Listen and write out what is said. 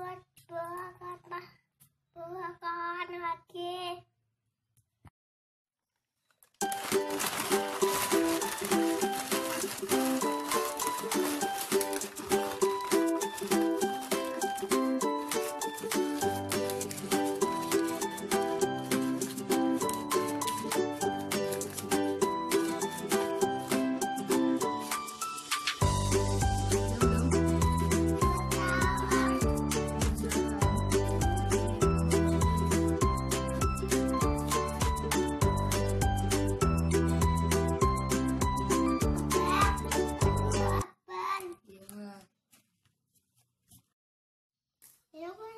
buat buahkan buahkan lagi You know what?